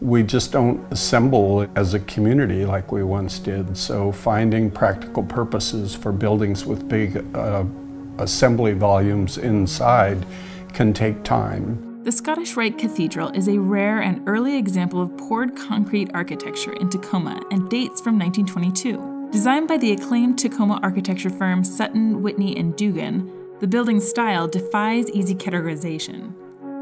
We just don't assemble as a community like we once did, so finding practical purposes for buildings with big uh, assembly volumes inside can take time. The Scottish Rite Cathedral is a rare and early example of poured concrete architecture in Tacoma and dates from 1922. Designed by the acclaimed Tacoma architecture firm Sutton, Whitney, and Dugan, the building's style defies easy categorization.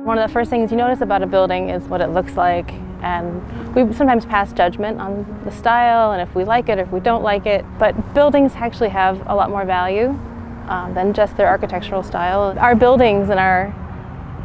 One of the first things you notice about a building is what it looks like and we sometimes pass judgment on the style and if we like it or if we don't like it, but buildings actually have a lot more value um, than just their architectural style. Our buildings and our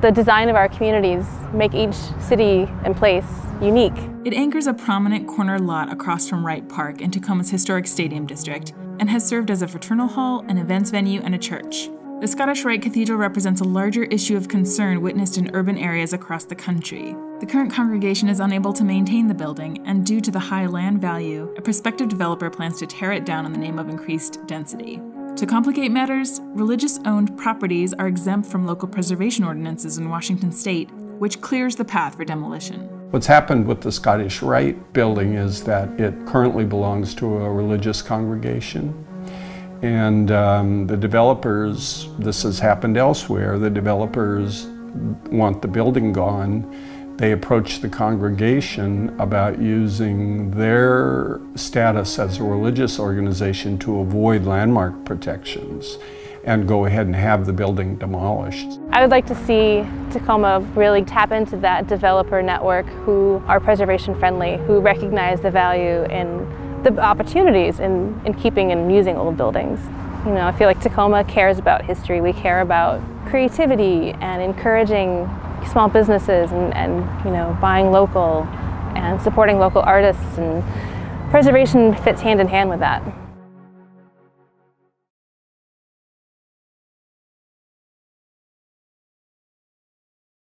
the design of our communities make each city and place unique. It anchors a prominent corner lot across from Wright Park in Tacoma's historic stadium district and has served as a fraternal hall, an events venue, and a church. The Scottish Rite Cathedral represents a larger issue of concern witnessed in urban areas across the country. The current congregation is unable to maintain the building, and due to the high land value, a prospective developer plans to tear it down in the name of increased density. To complicate matters, religious owned properties are exempt from local preservation ordinances in Washington state, which clears the path for demolition. What's happened with the Scottish Rite building is that it currently belongs to a religious congregation. And um, the developers, this has happened elsewhere, the developers want the building gone. They approach the congregation about using their status as a religious organization to avoid landmark protections and go ahead and have the building demolished. I would like to see Tacoma really tap into that developer network who are preservation friendly, who recognize the value in the opportunities in, in keeping and using old buildings. You know, I feel like Tacoma cares about history. We care about creativity and encouraging small businesses and, and you know, buying local and supporting local artists and preservation fits hand in hand with that.